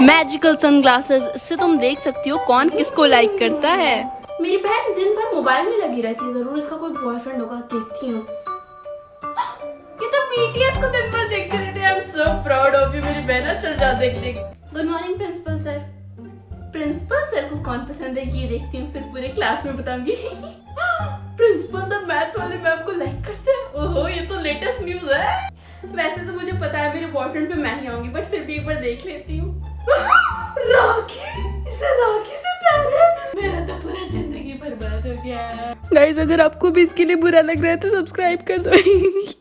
Magical sunglasses से तुम देख सकती हो कौन किसको लाइक करता है। मेरी बहन दिन भर मोबाइल में लगी रहती है, ज़रूर इसका कोई बॉयफ्रेंड होगा, देखती हूँ। ये तो बीटीएस को दिन भर देखते रहते हैं। I am so proud of you मेरी बहन, चल जा देख देख। Good morning principal sir principal sir को कौन पसंद है, ये देखती हूँ, फिर पूरे क्लास में बताऊँगी। प्रिंसिपल सर मैथ्स वाले मैम को लाइक करते हैं। ओहो, ये तो लेटेस्ट न्यूज़ है। वैसे तो मुझे पता है, मेरे बॉयफ्रेंड पे मैं ही आऊँगी बट फिर भी एक बार देख लेती हूँ। राखी तो पूरा ज़िंदगी बर्बाद हो गया। गाइस अगर आपको भी इसके लिए बुरा लग रहा है तो सब्सक्राइब कर दो।